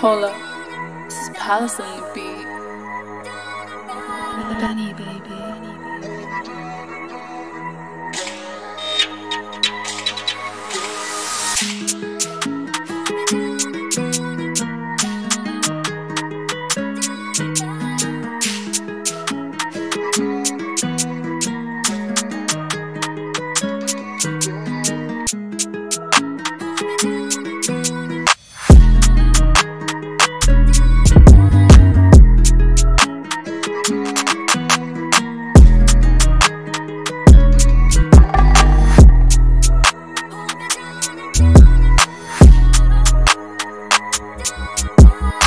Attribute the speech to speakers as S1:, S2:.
S1: Hold up. This is Palace on the beat.
S2: Benny, baby. Bye.